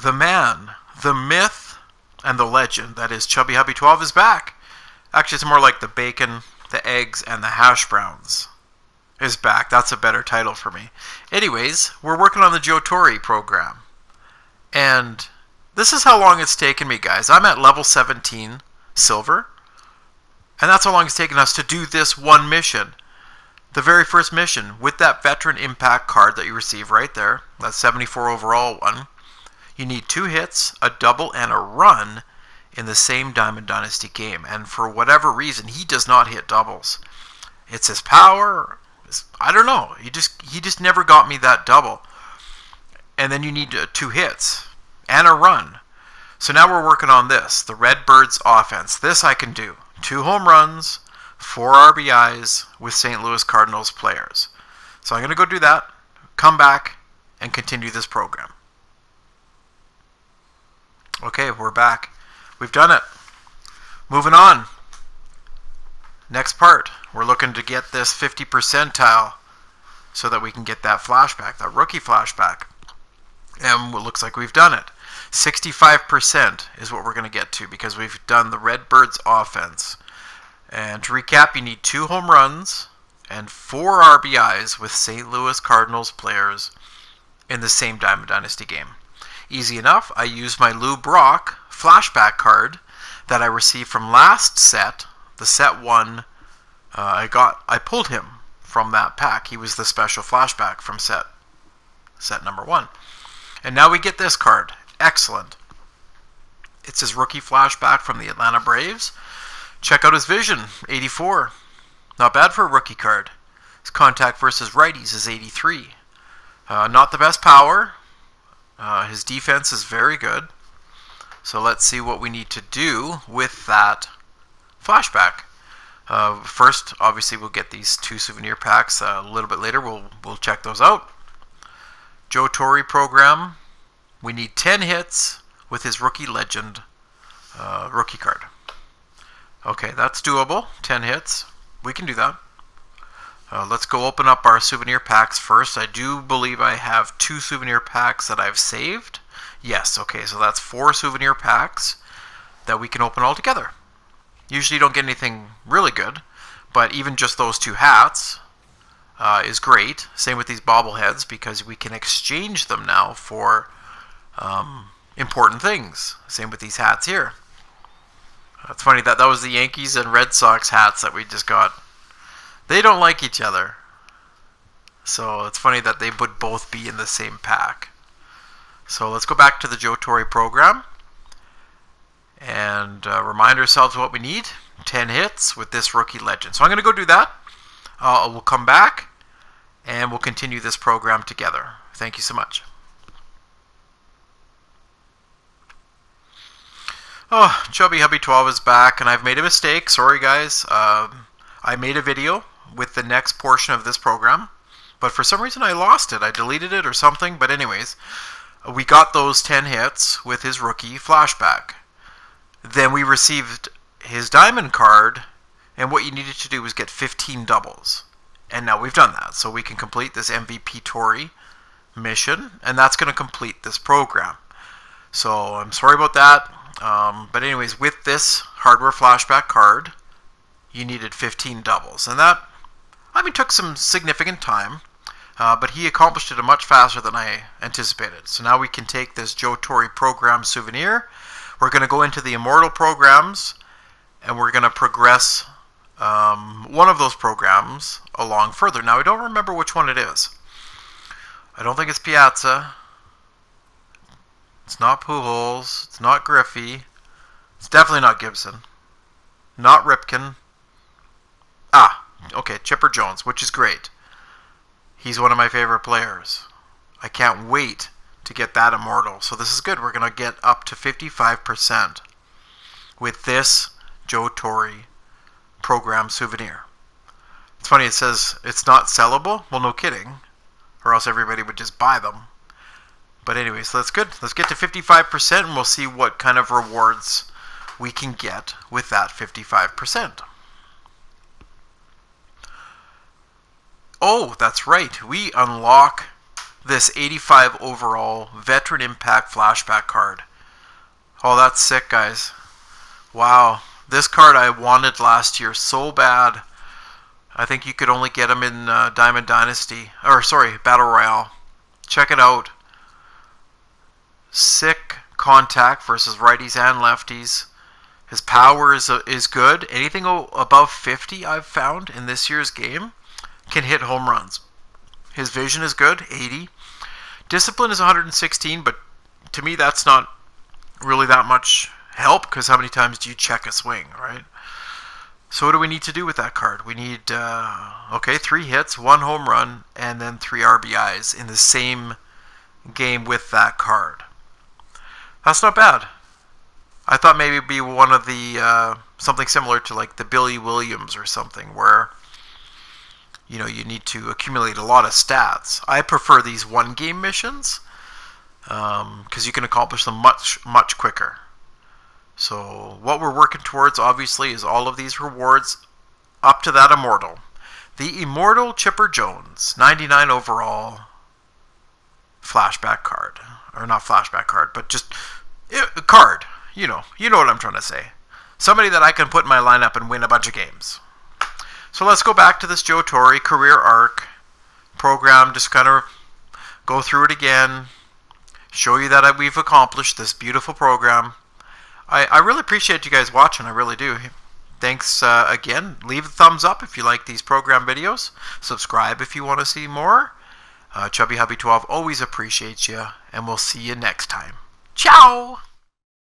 the man, the myth, and the legend that is Chubby Hubby 12 is back. Actually, it's more like the bacon, the eggs, and the hash browns is back. That's a better title for me. Anyways, we're working on the Joe Torre program. And this is how long it's taken me, guys. I'm at level 17 silver. And that's how long it's taken us to do this one mission. The very first mission with that veteran impact card that you receive right there. That 74 overall one. You need two hits, a double, and a run in the same Diamond Dynasty game. And for whatever reason, he does not hit doubles. It's his power. I don't know. He just he just never got me that double. And then you need uh, two hits and a run. So now we're working on this, the Redbirds offense. This I can do. Two home runs, four RBIs with St. Louis Cardinals players. So I'm going to go do that, come back, and continue this program. Okay, we're back. We've done it. Moving on. Next part, we're looking to get this 50 percentile so that we can get that flashback, that rookie flashback. And it looks like we've done it. 65% is what we're going to get to because we've done the Redbirds offense. And to recap, you need two home runs and four RBIs with St. Louis Cardinals players in the same Diamond Dynasty game. Easy enough. I use my Lou Brock flashback card that I received from last set the set one, uh, I got, I pulled him from that pack. He was the special flashback from set, set number one. And now we get this card. Excellent. It's his rookie flashback from the Atlanta Braves. Check out his vision, 84. Not bad for a rookie card. His contact versus righties is 83. Uh, not the best power. Uh, his defense is very good. So let's see what we need to do with that flashback. Uh, first, obviously, we'll get these two souvenir packs uh, a little bit later. We'll we'll check those out. Joe Torre program. We need 10 hits with his rookie legend uh, rookie card. Okay, that's doable. 10 hits. We can do that. Uh, let's go open up our souvenir packs first. I do believe I have two souvenir packs that I've saved. Yes, okay, so that's four souvenir packs that we can open all together. Usually you don't get anything really good, but even just those two hats uh, is great. Same with these bobbleheads because we can exchange them now for um, important things. Same with these hats here. It's funny that that was the Yankees and Red Sox hats that we just got. They don't like each other. So it's funny that they would both be in the same pack. So let's go back to the Joe Torre program and uh, remind ourselves what we need 10 hits with this rookie legend. So I'm going to go do that. Uh, we'll come back and we'll continue this program together. Thank you so much. Oh, Chubby Hubby 12 is back, and I've made a mistake. Sorry, guys. Um, I made a video with the next portion of this program, but for some reason I lost it. I deleted it or something, but anyways, we got those 10 hits with his rookie flashback. Then we received his diamond card, and what you needed to do was get 15 doubles. And now we've done that. So we can complete this MVP Torre mission, and that's going to complete this program. So I'm sorry about that. Um, but anyways, with this hardware flashback card, you needed 15 doubles. And that, I mean, took some significant time. Uh, but he accomplished it much faster than I anticipated. So now we can take this Joe Torre program souvenir we're going to go into the Immortal programs and we're going to progress um, one of those programs along further. Now, I don't remember which one it is. I don't think it's Piazza. It's not Pujols. It's not Griffey. It's definitely not Gibson. Not Ripken. Okay, Chipper Jones, which is great. He's one of my favorite players. I can't wait to get that immortal. So this is good. We're going to get up to 55% with this Joe Torre program souvenir. It's funny, it says it's not sellable. Well, no kidding. Or else everybody would just buy them. But anyway, so that's good. Let's get to 55% and we'll see what kind of rewards we can get with that 55%. Oh, that's right. We unlock this 85 overall veteran impact flashback card. Oh, that's sick, guys. Wow. This card I wanted last year so bad. I think you could only get him in uh, Diamond Dynasty. Or, sorry, Battle Royale. Check it out. Sick contact versus righties and lefties. His power is, uh, is good. Anything above 50 I've found in this year's game can hit home runs. His vision is good, 80. Discipline is 116, but to me that's not really that much help because how many times do you check a swing, right? So what do we need to do with that card? We need, uh, okay, three hits, one home run, and then three RBIs in the same game with that card. That's not bad. I thought maybe it'd be one of the, uh, something similar to like the Billy Williams or something where you know you need to accumulate a lot of stats. I prefer these one game missions because um, you can accomplish them much much quicker. So what we're working towards obviously is all of these rewards up to that immortal. The immortal Chipper Jones, 99 overall flashback card or not flashback card, but just a eh, card. You know, you know what I'm trying to say. Somebody that I can put in my lineup and win a bunch of games. So let's go back to this Joe Torre career arc program, just kind of go through it again, show you that we've accomplished this beautiful program. I, I really appreciate you guys watching, I really do. Thanks uh, again. Leave a thumbs up if you like these program videos. Subscribe if you want to see more. Uh, Chubby Hubby 12 always appreciates you, and we'll see you next time. Ciao!